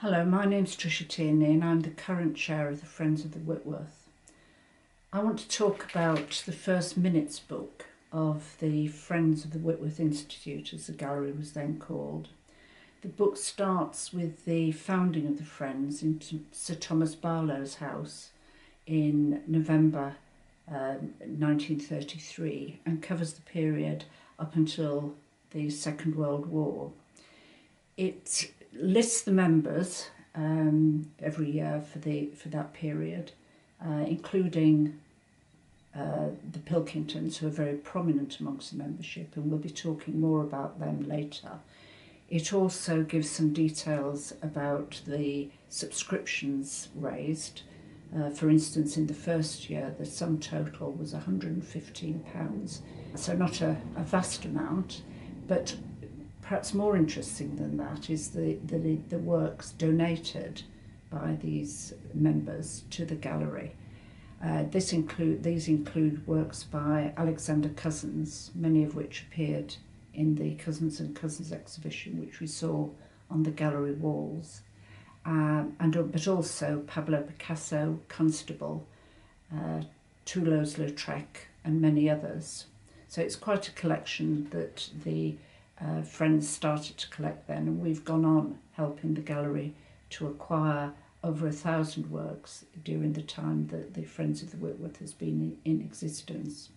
Hello, my name's Tricia Tierney and I'm the current chair of the Friends of the Whitworth. I want to talk about the first minutes book of the Friends of the Whitworth Institute, as the gallery was then called. The book starts with the founding of the Friends in Sir Thomas Barlow's house in November um, 1933 and covers the period up until the Second World War. It lists the members um, every year for the for that period, uh, including uh, the Pilkingtons, who are very prominent amongst the membership, and we'll be talking more about them later. It also gives some details about the subscriptions raised. Uh, for instance, in the first year, the sum total was £115, so not a, a vast amount, but perhaps more interesting than that is the, the, the works donated by these members to the gallery. Uh, this include, these include works by Alexander Cozens, many of which appeared in the Cozens and Cozens exhibition, which we saw on the gallery walls, um, and but also Pablo Picasso, Constable, uh, Toulouse-Lautrec, and many others. So it's quite a collection that the uh, friends started to collect then, and we've gone on helping the gallery to acquire over a thousand works during the time that the Friends of the Whitworth has been in, existence.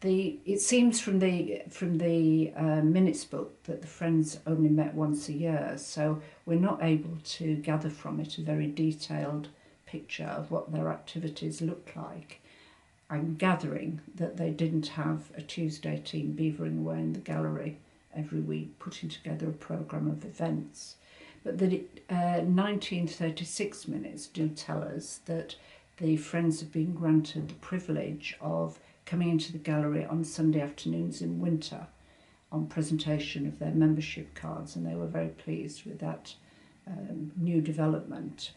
The, it seems from the from the uh, minutes book that the friends only met once a year, so we're not able to gather from it a very detailed picture of what their activities looked like. I'm gathering that they didn't have a Tuesday team beavering away in the gallery every week putting together a programme of events. But the uh, 1936 minutes do tell us that the Friends have been granted the privilege of coming into the gallery on Sunday afternoons in winter on presentation of their membership cards and they were very pleased with that um, new development.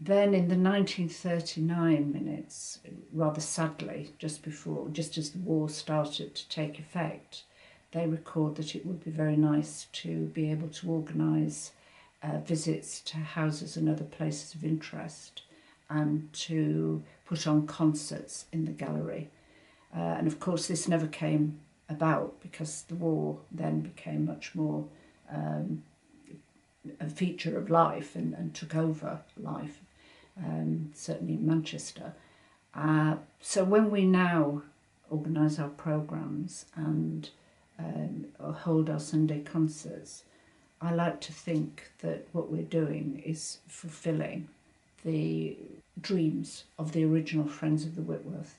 Then in the 1939 minutes, rather sadly, just before, just as the war started to take effect, they record that it would be very nice to be able to organise uh, visits to houses and other places of interest and to put on concerts in the gallery. Uh, and of course this never came about because the war then became much more um, a feature of life and, and took over life, um, certainly in Manchester. Uh, so when we now organise our programmes and um, or hold our Sunday concerts, I like to think that what we're doing is fulfilling the dreams of the original Friends of the Whitworth